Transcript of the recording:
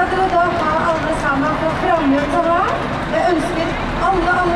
at dere da har alle sammen på fremgjøp til å ha. Jeg ønsker alle, alle